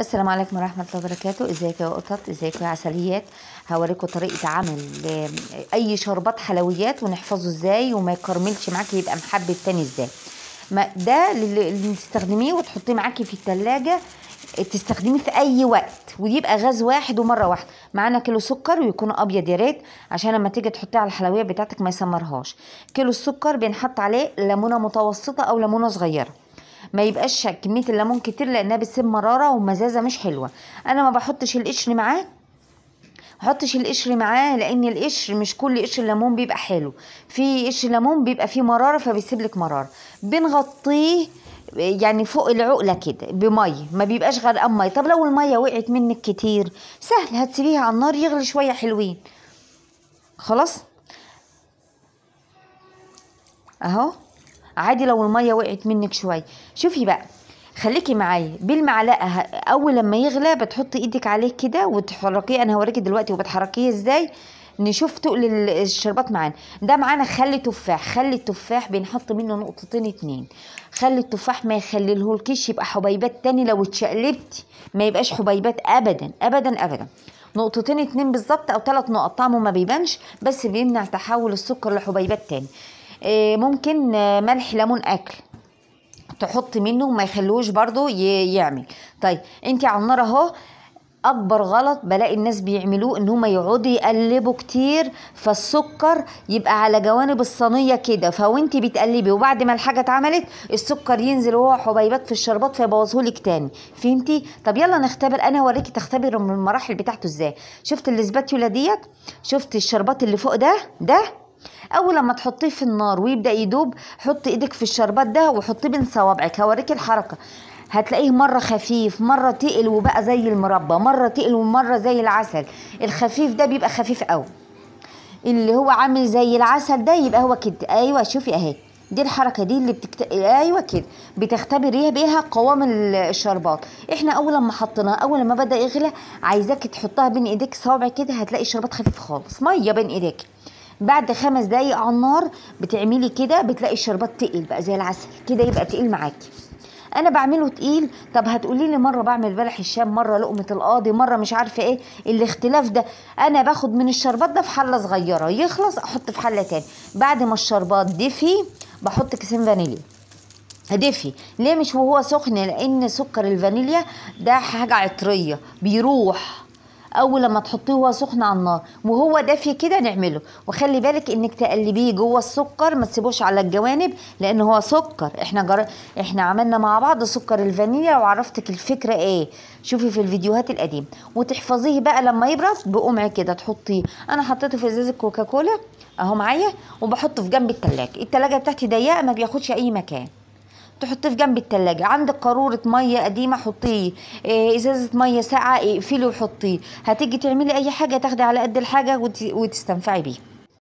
السلام عليكم ورحمة الله وبركاته. ازيكم يا قطط؟ ازيكم يا عسليات؟ هوريكم طريقة عمل أي شربات حلويات ونحفظه إزاي وما يكرملش معاكي يبقى محبب تاني إزاي. ده اللي تستخدميه وتحطيه معاكي في التلاجة تستخدميه في أي وقت ويبقى غاز واحد ومرة واحدة. معانا كيلو سكر ويكون أبيض يا ريت عشان لما تيجي تحطيه على الحلويات بتاعتك ما يسمرهاش. كيلو السكر بنحط عليه ليمونة متوسطة أو ليمونة صغيرة. ما يبقاش كمية الليمون كتير لأنها بتسيب مرارة ومزازة مش حلوة. أنا ما بحطش القشر معاه. حطش القشر معاه لأن القشر مش كل قشر ليمون بيبقى حلو. في قشر ليمون بيبقى فيه مرارة فبيسيب لك مرارة. بنغطيه يعني فوق العقلة كده بميه ما بيبقاش غرقان ميه طب لو المية وقعت منك كتير سهل. هتسيبيها على النار يغلي شوية حلوين. خلاص؟ أهو. عادي لو المية وقعت منك شوية شوفي بقى خليكي معايا. بالمعلقة أول لما يغلى بتحطي إيدك عليه كده وتحركيه. أنا هوريكي دلوقتي وبتحركيه إزاي. نشوف تقل ال- الشربات معانا. ده معانا خل تفاح. خل التفاح بنحط منه نقطتين اتنين. خل التفاح ما يخليلهولكيش يبقى حبيبات تاني لو اتشقلبتي ما يبقاش حبيبات ابدا ابدا ابدا. نقطتين اتنين بالظبط أو ثلاث نقط طعمه ما بيبانش بس بيمنع تحول السكر لحبيبات تاني. ممكن آه، ملح ليمون أكل تحط منه وما يخلوش برضو يعمل. طيب انت على النار اهو. أكبر غلط بلاقي الناس بيعملوه إن هم يقعدوا يقلبوا كتير فالسكر يبقى على جوانب الصينية كده. فوانت بتقلبي وبعد ما الحاجة اتعملت السكر ينزل وهو حبيبات في الشربات فيبوظهولك تاني. فهمتي؟ طب يلا نختبر. أنا اوريكي تختبر المراحل بتاعته إزاي. شفت الاسباتيولا ديت؟ شفت الشربات اللي فوق ده؟ ده؟ أول لما تحطيه في النار ويبدأ يدوب حط إيدك في الشربات ده وحطيه بين صوابعك هوريك الحركة. هتلاقيه مرة خفيف مرة تقل وبقى زي المربى مرة تقل ومرة زي العسل. الخفيف ده بيبقى خفيف قوي. اللي هو عامل زي العسل ده يبقى هو كده. أيوه شوفي أهي. دي الحركة دي اللي بتكت... أيوه كده. بتختبريها بيها قوام ال- الشربات. إحنا أول لما حطيناها أول لما بدأ يغلى عايزاك تحطها بين إيديك صوابع كده هتلاقي الشربات خفيف خالص. مية بين إيديك. بعد خمس دقايق على النار بتعملي كده بتلاقي الشربات تقيل بقى زي العسل كده يبقى تقيل معاكي. أنا بعمله تقيل. طب هتقولي لي مرة بعمل بلح الشام مرة لقمة القاضي مرة مش عارفة إيه الاختلاف ده. أنا باخد من الشربات ده في حلة صغيرة يخلص أحط في حلة تاني. بعد ما الشربات دفي بحط كيسين فانيليا. دفي ليه مش وهو سخن؟ لأن سكر الفانيليا ده حاجة عطرية بيروح. أول لما تحطيه وهو سخن على النار وهو دافي كده نعمله. وخلي بالك إنك تقلبيه جوه السكر ما تسيبوش على الجوانب لأن هو سكر. إحنا جر... إحنا عملنا مع بعض سكر الفانيليا وعرفتك الفكرة إيه. شوفي في الفيديوهات القديمة. وتحفظيه بقى لما يبرد بقمع كده تحطيه. أنا حطيته في إزازة كوكاكولا أهو معايا وبحطه في جنب التلاجة. التلاجة بتاعتي ضيقة ما بياخدش أي مكان. تحطيه في جنب التلاجة. عندك قارورة مية قديمة حطيه. إيه، إزازة مية ساقعة اقفلي وحطيه. هتيجي تعملي أي حاجة تاخدي على قد الحاجة وت- وتستنفعي بيها.